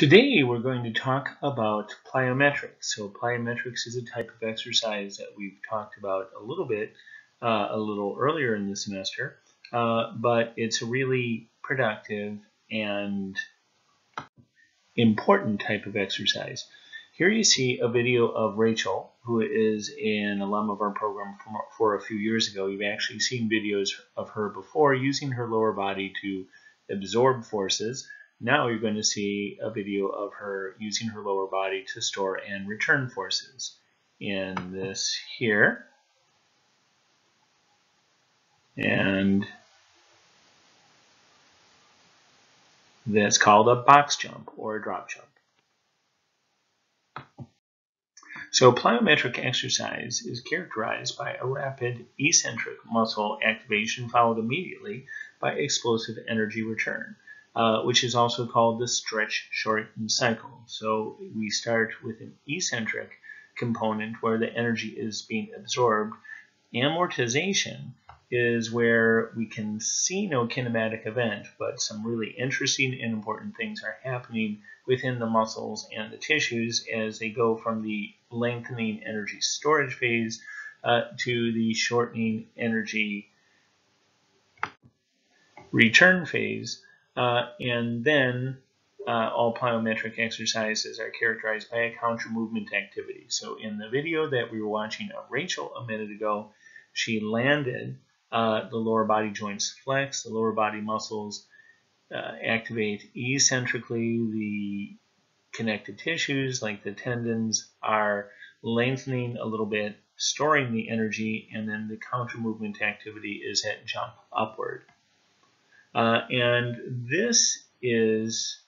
Today we're going to talk about plyometrics. So plyometrics is a type of exercise that we've talked about a little bit uh, a little earlier in the semester, uh, but it's a really productive and important type of exercise. Here you see a video of Rachel, who is an alum of our program from, for a few years ago. You've actually seen videos of her before using her lower body to absorb forces. Now you're going to see a video of her using her lower body to store and return forces. In this here, and that's called a box jump or a drop jump. So plyometric exercise is characterized by a rapid eccentric muscle activation followed immediately by explosive energy return uh, which is also called the stretch shorten cycle. So we start with an eccentric component where the energy is being absorbed. Amortization is where we can see no kinematic event, but some really interesting and important things are happening within the muscles and the tissues as they go from the lengthening energy storage phase uh, to the shortening energy return phase uh, and then uh, all plyometric exercises are characterized by a counter movement activity. So in the video that we were watching of Rachel a minute ago, she landed, uh, the lower body joints flex, the lower body muscles uh, activate eccentrically, the connected tissues like the tendons are lengthening a little bit, storing the energy, and then the counter movement activity is at jump upward. Uh, and this is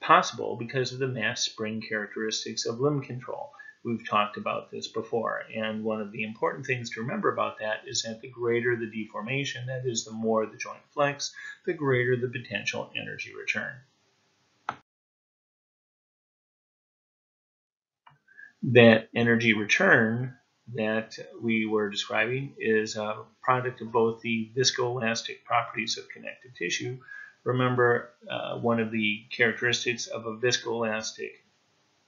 possible because of the mass spring characteristics of limb control. We've talked about this before, and one of the important things to remember about that is that the greater the deformation, that is, the more the joint flex, the greater the potential energy return. That energy return that we were describing is a product of both the viscoelastic properties of connective tissue. Remember, uh, one of the characteristics of a viscoelastic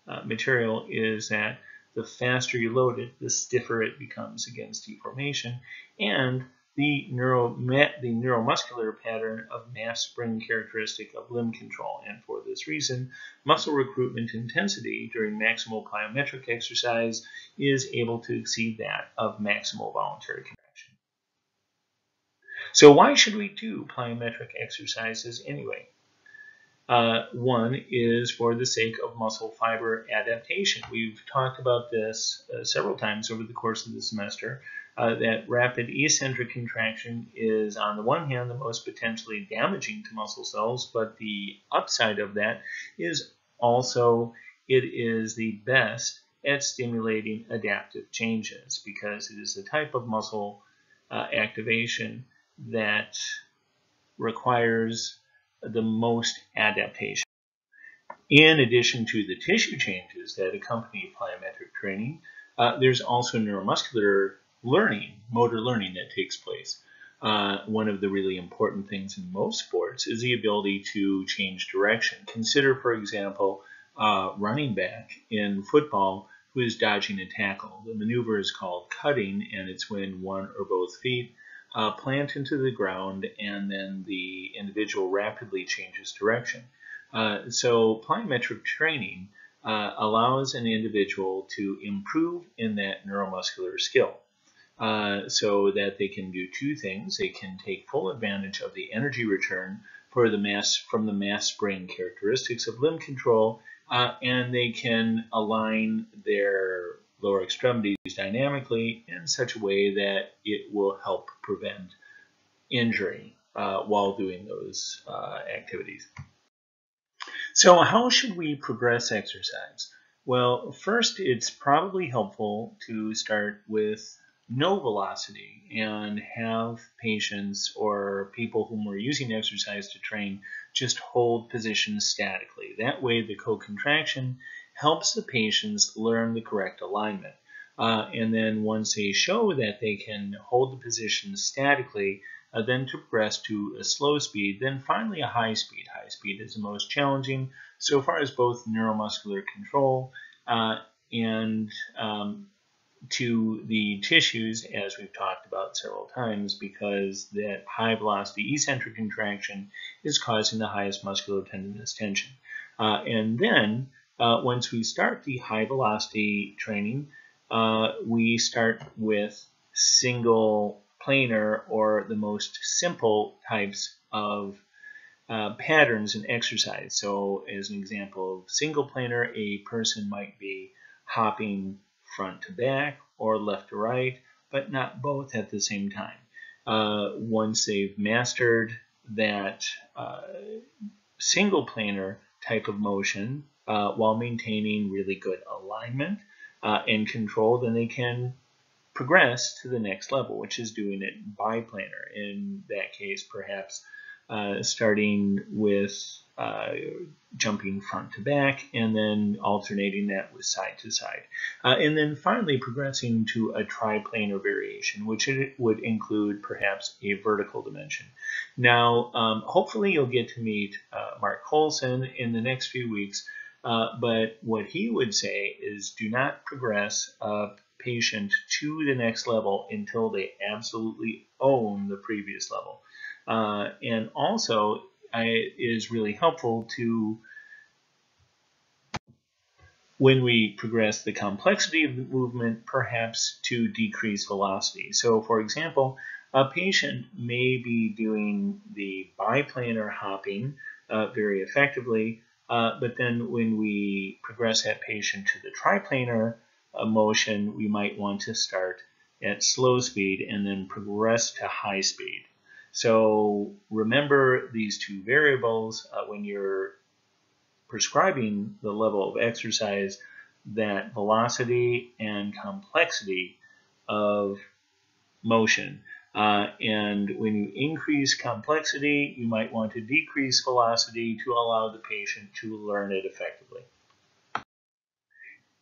uh, material is that the faster you load it, the stiffer it becomes against deformation, and the, the neuromuscular pattern of mass spring characteristic of limb control. And for this reason, muscle recruitment intensity during maximal plyometric exercise is able to exceed that of maximal voluntary contraction. So why should we do plyometric exercises anyway? Uh, one is for the sake of muscle fiber adaptation. We've talked about this uh, several times over the course of the semester uh, that rapid eccentric contraction is on the one hand the most potentially damaging to muscle cells, but the upside of that is also it is the best at stimulating adaptive changes because it is a type of muscle uh, activation that requires the most adaptation. In addition to the tissue changes that accompany plyometric training, uh, there's also neuromuscular learning, motor learning that takes place. Uh, one of the really important things in most sports is the ability to change direction. Consider, for example, uh, running back in football who is dodging a tackle. The maneuver is called cutting, and it's when one or both feet uh, plant into the ground and then the individual rapidly changes direction. Uh, so plyometric training uh, allows an individual to improve in that neuromuscular skill uh, so that they can do two things. They can take full advantage of the energy return for the mass from the mass spring characteristics of limb control, uh, and they can align their lower extremities dynamically in such a way that it will help prevent injury uh, while doing those uh, activities. So how should we progress exercise? Well, first, it's probably helpful to start with no velocity and have patients or people whom we're using exercise to train just hold positions statically. That way the co-contraction helps the patients learn the correct alignment. Uh, and then once they show that they can hold the position statically, uh, then to progress to a slow speed, then finally a high speed. High speed is the most challenging so far as both neuromuscular control uh, and um, to the tissues, as we've talked about several times, because that high velocity eccentric contraction is causing the highest muscular musculotendinous tension. Uh, and then uh, once we start the high velocity training, uh, we start with single planar or the most simple types of uh, patterns in exercise. So as an example of single planar, a person might be hopping front to back or left to right, but not both at the same time. Uh, once they've mastered that uh, single planar type of motion uh, while maintaining really good alignment uh, and control, then they can progress to the next level, which is doing it biplanar. In that case, perhaps uh, starting with uh, jumping front to back and then alternating that with side to side. Uh, and then finally progressing to a triplanar variation, which would include perhaps a vertical dimension. Now, um, hopefully you'll get to meet uh, Mark Colson in the next few weeks, uh, but what he would say is do not progress a patient to the next level until they absolutely own the previous level. Uh, and also, I, is really helpful to when we progress the complexity of the movement, perhaps to decrease velocity. So for example, a patient may be doing the biplanar hopping uh, very effectively, uh, but then when we progress that patient to the triplanar uh, motion, we might want to start at slow speed and then progress to high speed. So remember these two variables uh, when you're prescribing the level of exercise that velocity and complexity of motion. Uh, and when you increase complexity, you might want to decrease velocity to allow the patient to learn it effectively.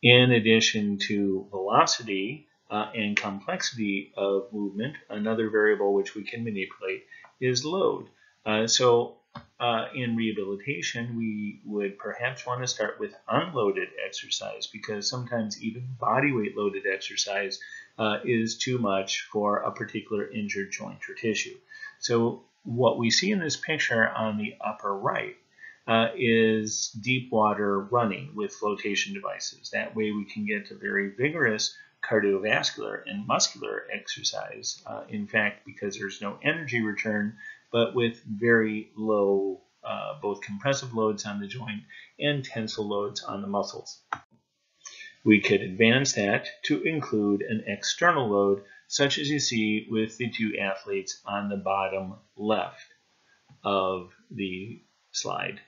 In addition to velocity, uh, and complexity of movement, another variable which we can manipulate is load. Uh, so uh, in rehabilitation, we would perhaps want to start with unloaded exercise because sometimes even body weight loaded exercise uh, is too much for a particular injured joint or tissue. So what we see in this picture on the upper right uh, is deep water running with flotation devices. That way we can get a very vigorous cardiovascular and muscular exercise. Uh, in fact, because there's no energy return, but with very low uh, both compressive loads on the joint and tensile loads on the muscles. We could advance that to include an external load, such as you see with the two athletes on the bottom left of the slide.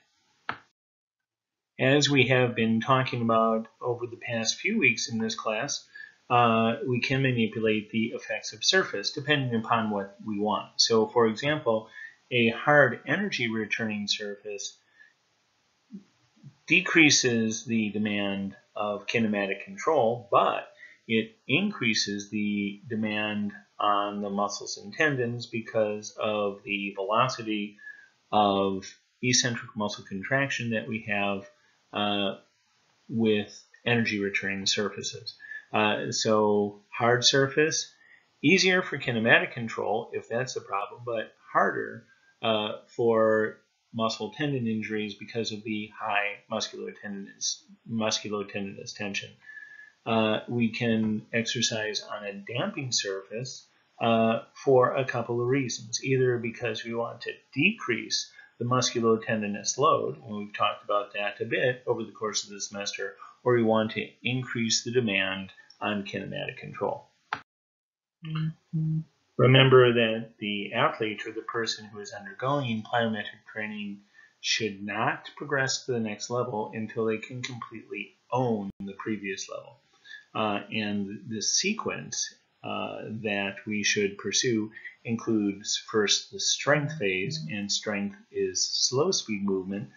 As we have been talking about over the past few weeks in this class, uh, we can manipulate the effects of surface depending upon what we want. So for example, a hard energy returning surface decreases the demand of kinematic control, but it increases the demand on the muscles and tendons because of the velocity of eccentric muscle contraction that we have uh, with energy returning surfaces. Uh, so hard surface, easier for kinematic control if that's the problem, but harder uh, for muscle tendon injuries because of the high musculotendinous, musculotendinous tension. Uh, we can exercise on a damping surface uh, for a couple of reasons. Either because we want to decrease the musculotendinous load, and we've talked about that a bit over the course of the semester, or we want to increase the demand on kinematic control. Mm -hmm. Remember that the athlete or the person who is undergoing plyometric training should not progress to the next level until they can completely own the previous level. Uh, and the sequence uh, that we should pursue includes first the strength phase, and strength is slow speed movement,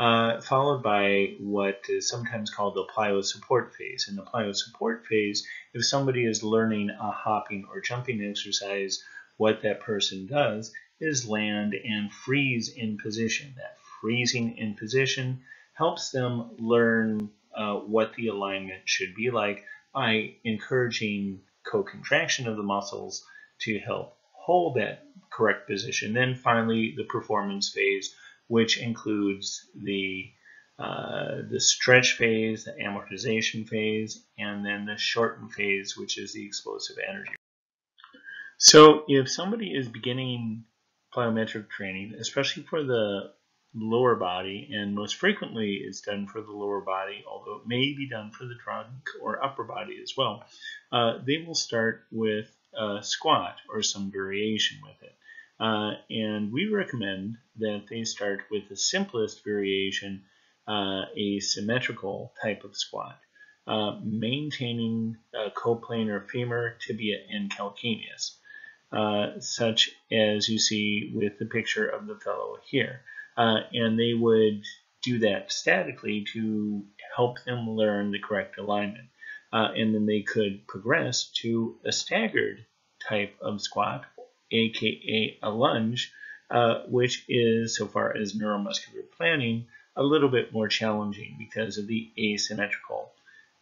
uh, followed by what is sometimes called the plyo support phase. In the plyo support phase, if somebody is learning a hopping or jumping exercise what that person does is land and freeze in position. That freezing in position helps them learn uh, what the alignment should be like by encouraging co-contraction of the muscles to help hold that correct position. Then finally, the performance phase, which includes the uh, the stretch phase, the amortization phase, and then the shorten phase, which is the explosive energy. So if somebody is beginning plyometric training, especially for the lower body, and most frequently it's done for the lower body, although it may be done for the trunk or upper body as well, uh, they will start with a squat or some variation with it. Uh, and we recommend that they start with the simplest variation, uh, a symmetrical type of squat, uh, maintaining coplanar femur, tibia, and calcaneus, uh, such as you see with the picture of the fellow here. Uh, and they would do that statically to help them learn the correct alignment. Uh, and then they could progress to a staggered type of squat aka a lunge, uh, which is, so far as neuromuscular planning, a little bit more challenging because of the asymmetrical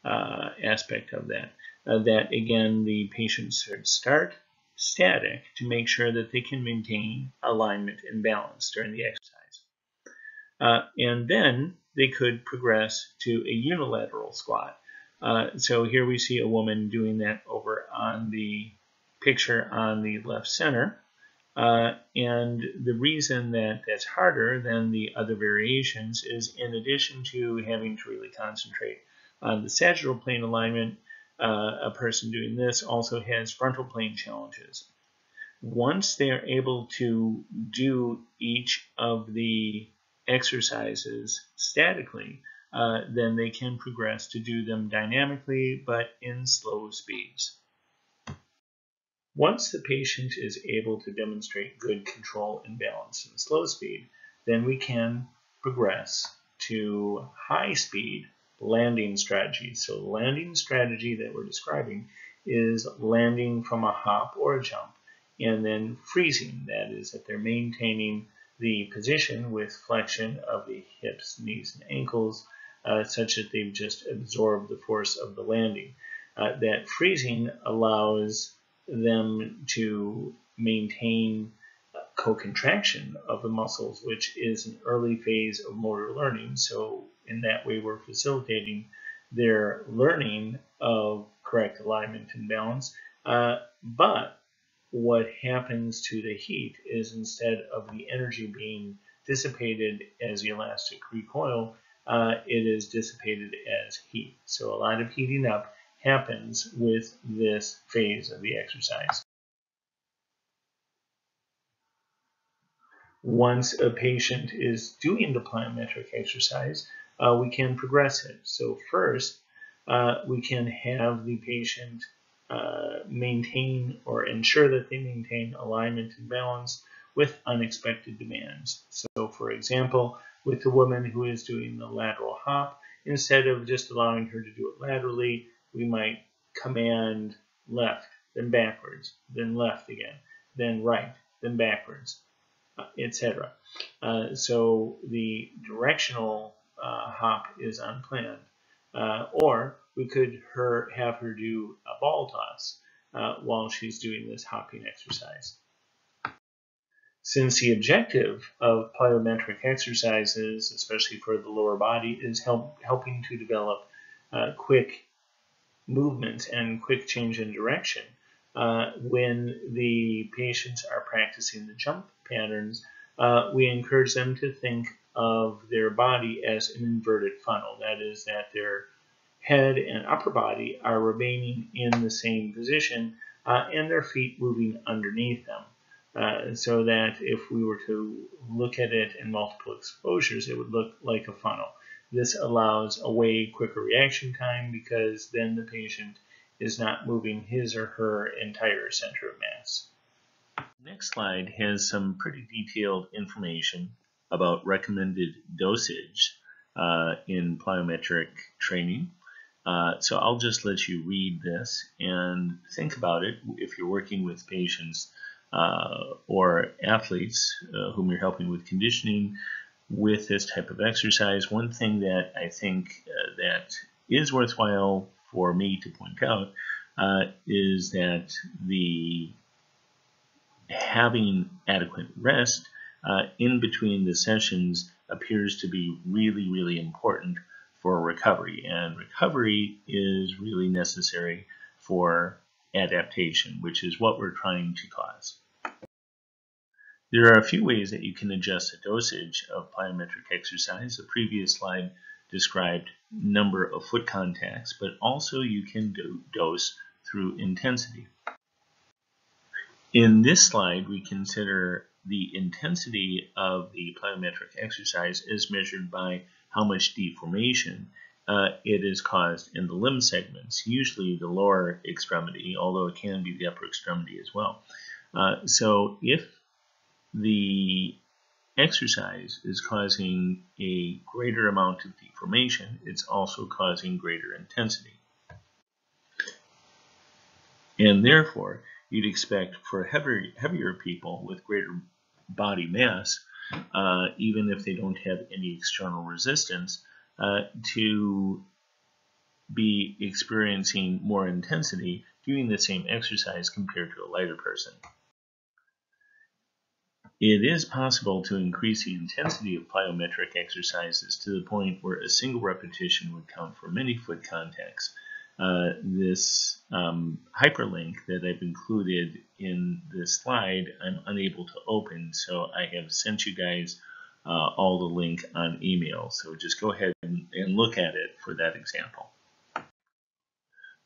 uh, aspect of that. Uh, that again, the patient should start static to make sure that they can maintain alignment and balance during the exercise. Uh, and then they could progress to a unilateral squat. Uh, so here we see a woman doing that over on the picture on the left center. Uh, and the reason that that's harder than the other variations is in addition to having to really concentrate on the sagittal plane alignment, uh, a person doing this also has frontal plane challenges. Once they are able to do each of the exercises statically, uh, then they can progress to do them dynamically but in slow speeds. Once the patient is able to demonstrate good control and balance in slow speed, then we can progress to high speed landing strategy. So landing strategy that we're describing is landing from a hop or a jump and then freezing. That is that they're maintaining the position with flexion of the hips, knees, and ankles uh, such that they've just absorbed the force of the landing. Uh, that freezing allows them to maintain co-contraction of the muscles, which is an early phase of motor learning. So in that way, we're facilitating their learning of correct alignment and balance. Uh, but what happens to the heat is instead of the energy being dissipated as elastic recoil, uh, it is dissipated as heat. So a lot of heating up happens with this phase of the exercise. Once a patient is doing the plyometric exercise, uh, we can progress it. So first, uh, we can have the patient uh, maintain or ensure that they maintain alignment and balance with unexpected demands. So for example, with the woman who is doing the lateral hop, instead of just allowing her to do it laterally, we might command left, then backwards, then left again, then right, then backwards, uh, etc. Uh, so the directional uh, hop is unplanned. Uh, or we could her, have her do a ball toss uh, while she's doing this hopping exercise. Since the objective of plyometric exercises, especially for the lower body, is help, helping to develop uh, quick movement and quick change in direction. Uh, when the patients are practicing the jump patterns, uh, we encourage them to think of their body as an inverted funnel. That is, that their head and upper body are remaining in the same position uh, and their feet moving underneath them. Uh, so that if we were to look at it in multiple exposures, it would look like a funnel. This allows a way quicker reaction time because then the patient is not moving his or her entire center of mass. Next slide has some pretty detailed information about recommended dosage uh, in plyometric training. Uh, so I'll just let you read this and think about it if you're working with patients uh, or athletes uh, whom you're helping with conditioning with this type of exercise, one thing that I think uh, that is worthwhile for me to point out uh, is that the having adequate rest uh, in between the sessions appears to be really, really important for recovery. And recovery is really necessary for adaptation, which is what we're trying to cause. There are a few ways that you can adjust the dosage of plyometric exercise. The previous slide described number of foot contacts, but also you can do dose through intensity. In this slide, we consider the intensity of the plyometric exercise is measured by how much deformation uh, it is caused in the limb segments, usually the lower extremity, although it can be the upper extremity as well. Uh, so if the exercise is causing a greater amount of deformation, it's also causing greater intensity. And therefore, you'd expect for heavier, heavier people with greater body mass, uh, even if they don't have any external resistance, uh, to be experiencing more intensity doing the same exercise compared to a lighter person. It is possible to increase the intensity of plyometric exercises to the point where a single repetition would count for many foot contacts. Uh, this um, hyperlink that I've included in this slide, I'm unable to open, so I have sent you guys uh, all the link on email. So just go ahead and, and look at it for that example.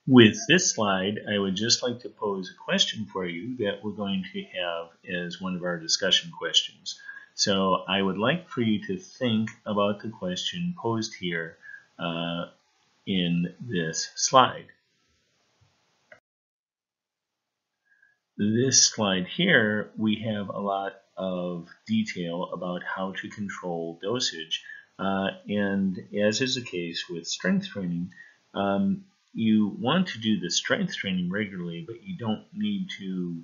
With this slide, I would just like to pose a question for you that we're going to have as one of our discussion questions. So I would like for you to think about the question posed here uh, in this slide. This slide here, we have a lot of detail about how to control dosage. Uh, and as is the case with strength training, um, you want to do the strength training regularly, but you don't need to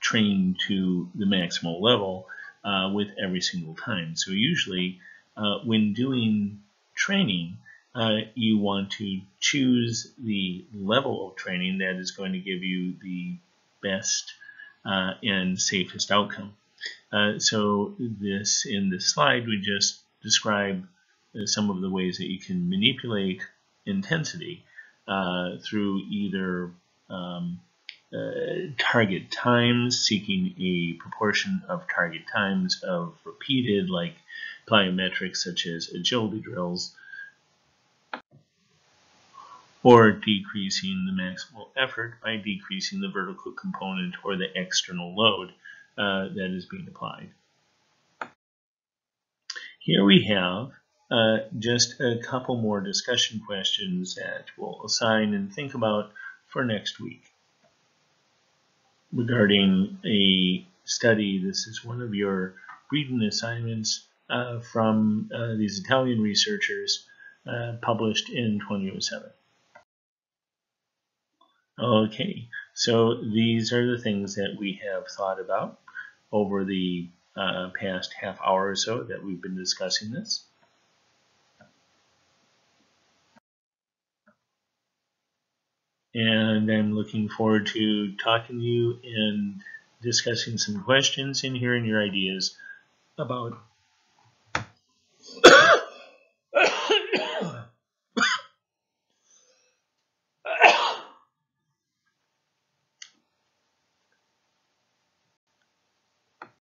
train to the maximal level uh, with every single time. So usually uh, when doing training, uh, you want to choose the level of training that is going to give you the best uh, and safest outcome. Uh, so this in this slide we just describe uh, some of the ways that you can manipulate intensity uh, through either um, uh, target times, seeking a proportion of target times of repeated like plyometrics such as agility drills, or decreasing the maximal effort by decreasing the vertical component or the external load uh, that is being applied. Here we have uh, just a couple more discussion questions that we'll assign and think about for next week. Regarding a study, this is one of your reading assignments uh, from uh, these Italian researchers uh, published in 2007. Okay, so these are the things that we have thought about over the uh, past half hour or so that we've been discussing this. And I'm looking forward to talking to you and discussing some questions and hearing your ideas about